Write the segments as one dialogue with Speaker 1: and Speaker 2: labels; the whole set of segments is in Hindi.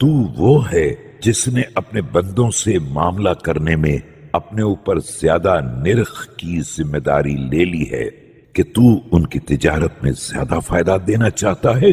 Speaker 1: तू वो है जिसने अपने बंदों से मामला करने में अपने ऊपर ज्यादा निरख की जिम्मेदारी ले ली है कि तू उनकी तिजारत में ज्यादा फायदा देना चाहता है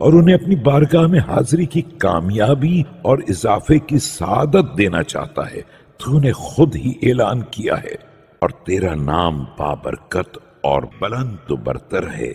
Speaker 1: और उन्हें अपनी बारगाह में हाजिरी की कामयाबी और इजाफे की सादत देना चाहता है तूने खुद ही ऐलान किया है और तेरा नाम बाबरकत और बुलंद तो बरतर है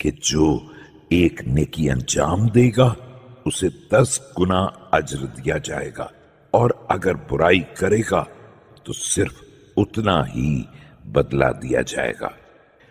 Speaker 1: कि जो एक नेकी अंजाम देगा उसे दस गुना अजर दिया जाएगा और अगर बुराई करेगा तो सिर्फ उतना ही बदला दिया जाएगा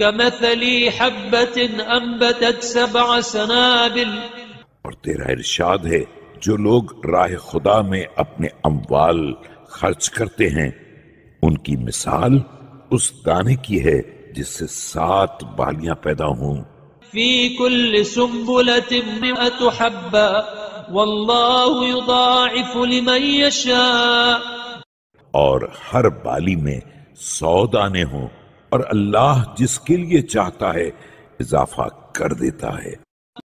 Speaker 2: कमसली हब्बतिन अम्बतत सबअ सनाबिल
Speaker 1: और तेरा इरशाद है जो लोग राह खुदा में अपने अम्वाल खर्च करते हैं उनकी मिसाल उस दाने की है जिससे सात बालियाँ पैदा हों
Speaker 2: फ़ी कुल सुम्बुलत हब्बा वल्लाहु युदाइफु लिमन यशा
Speaker 1: और हर बाली में सौ दाने हों और अल्लाह जिसके लिए चाहता है इजाफा कर देता है।